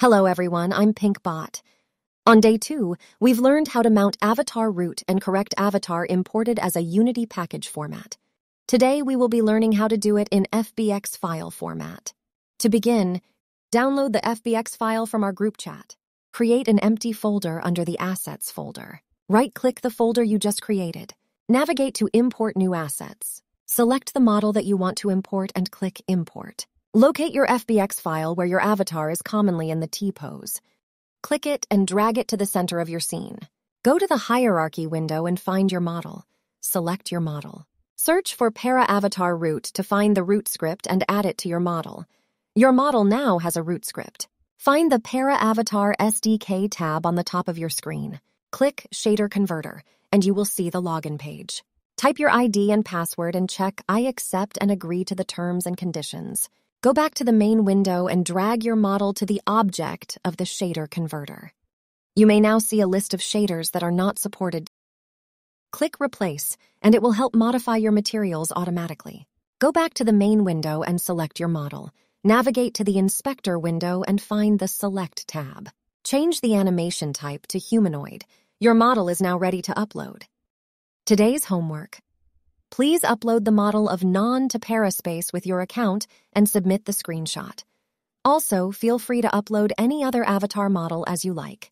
Hello everyone, I'm Pinkbot. On day two, we've learned how to mount avatar root and correct avatar imported as a Unity package format. Today we will be learning how to do it in FBX file format. To begin, download the FBX file from our group chat. Create an empty folder under the Assets folder. Right-click the folder you just created. Navigate to Import New Assets. Select the model that you want to import and click Import. Locate your FBX file where your avatar is commonly in the T-pose. Click it and drag it to the center of your scene. Go to the Hierarchy window and find your model. Select your model. Search for Para-Avatar Root to find the root script and add it to your model. Your model now has a root script. Find the Para-Avatar SDK tab on the top of your screen. Click Shader Converter, and you will see the login page. Type your ID and password and check I accept and agree to the terms and conditions. Go back to the main window and drag your model to the object of the shader converter. You may now see a list of shaders that are not supported. Click Replace, and it will help modify your materials automatically. Go back to the main window and select your model. Navigate to the Inspector window and find the Select tab. Change the animation type to humanoid. Your model is now ready to upload. Today's homework. Please upload the model of non to Paraspace with your account and submit the screenshot. Also, feel free to upload any other avatar model as you like.